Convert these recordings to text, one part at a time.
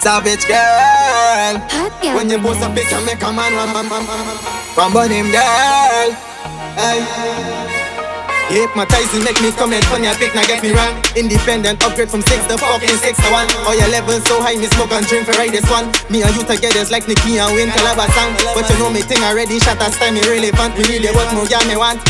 Savage girl. Girl. When you bust a pick and make a man run, run, run, run, run, run, him girl. Hey. Tyson make me comment funny I pick now get me wrong Independent upgrade from 6 to fucking 6 to 1 Oh your level so high me smoke and drink for ride this one Me and you together it's like Nicki and Wayne Calabar song But you know me thing already shot as time me relevant Me need it what more girl me want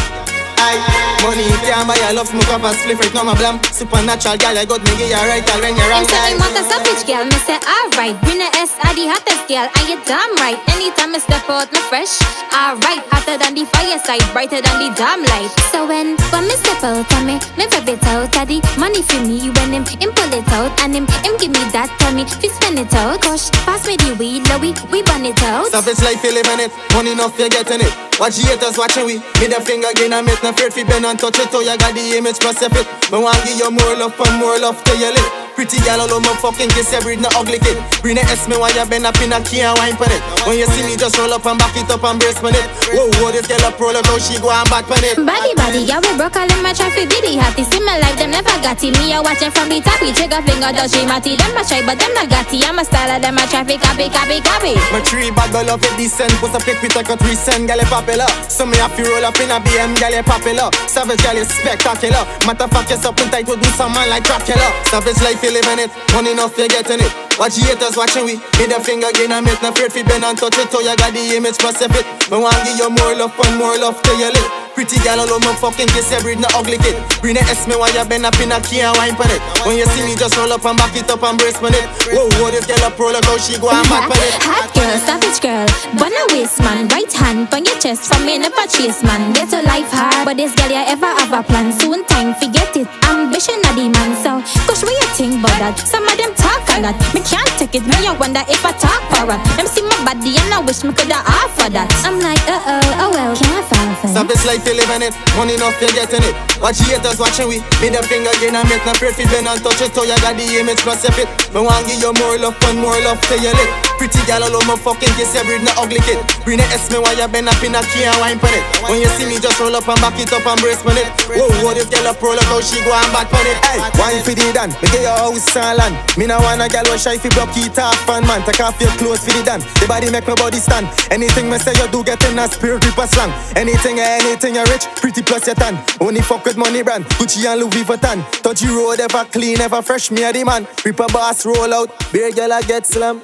Aye, money can't buy a love smoke up a split right now my blam. Supernatural girl I got me give you right all when you're wrong Him say him want a savage girl, me say alright. Bring a S, I the hottest girl, and you damn right. Anytime I step out, me fresh Alright, hotter than the fireside, brighter than the damn light. So when, when me step out me, me rev it out I the money for me. When him, him pull it out And him, him give me that, tell me, fi spend it out Gosh, pass me the weed, Louie, we burn it out. Savage life you living it, money enough you getting it Watch the haters watching we, me the finger again I make no afraid fi bend and touch it. Oh you got the image plus your fit Me want to give you more love and more love till you live Pretty girl all over fucking kiss you breed no ugly kid. Bring the S me while you bend up in a key and wine pon it? When you see me just roll up and back it up and brace pon it. Whoa, whoa, this girl up roll up how she go and back pon it. Body, body, yeah, we broke all in my traffic Diddy happy, see my life, them never got it. Me, I watching from the top, we trigger finger, does she matty. Them a try, but them not got it. I'm a style of them, a traffic, copy, copy, copy My three bad girl love it decent Post a pic with a cut recent Girl, you popular So me have to roll up in a BM Girl, it up. Savage you spectacular. Matter of fact, you something tight to do some man like Dracula. Savage life, living it. Money enough, you getting it. Watch the haters watching we. Me the finger again and make no afraid fi bend and touch it Oh, you got the image your fit Me want give you more love and more love till you live Pretty girl all over fucking kiss you breed no ugly kid. Bring the S me while you bend up in a key and wine pon it. When you see me just roll up and back it up and brace pon it. Whoa, whoa, this girl up roll up she go and back it. Hot girl, savage girl, burn a waist man. Right hand on your chest from me never chase man. Get your life hard, but this girl you ever have a plan. Soon time, forget it, ambition the man So, gosh, what you think about that? Some of them talk a lot, me can't take it Me I wonder if I talk for it Them see my body and I wish me coulda offer that. I'm like, uh-oh, oh well, can't it Savage life you living it, money enough you getting it. Watch the haters watching we, me the finger again and make no fi bend and touch it. Oh you got the image your fit. Me want give you more love and more love till you live. Pretty girl all over fucking kiss you breed no ugly kid. Bring the S me while you bend up in a key and wine pon it. When you see me just roll up and back it up and brace pon it. Whoa, whoa, this girl up roll up how she go and back pon it. Hey, wine fi the dan, get your house and land. Me no want a girl who shy fi block it off and man. Take off your clothes fi the dan. The body make my body stand. Anything me say you do get in a spirit grip a slang. Anything, anything you rich, pretty plus your tan. Only fuck with money brand, Gucci and Louis Vuitton. Touchy road ever clean, ever fresh, me a the man. Rip a boss roll out, beer girl I get slam.